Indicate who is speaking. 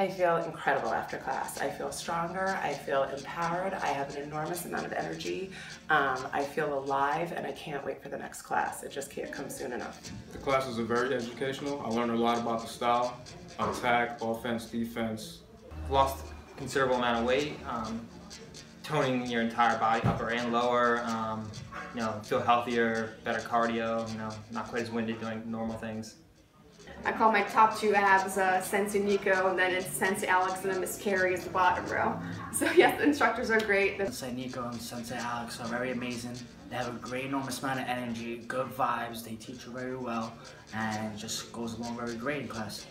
Speaker 1: I feel incredible after class. I feel stronger. I feel empowered. I have an enormous amount of energy. Um, I feel alive, and I can't wait for the next class. It just can't come soon enough.
Speaker 2: The classes are very educational. I learned a lot about the style, attack, offense, defense.
Speaker 3: Lost a considerable amount of weight, um, toning your entire body, upper and lower. Um, you know, feel healthier, better cardio. You know, not quite as winded doing normal things.
Speaker 4: I call my top two abs uh, Sensei Nico, and then it's Sensei Alex, and then Miss Carrie is the bottom row. So yes, the instructors are great.
Speaker 5: Sensei Nico and Sensei Alex are very amazing. They have a great enormous amount of energy, good vibes, they teach you very well, and just goes along very great in class.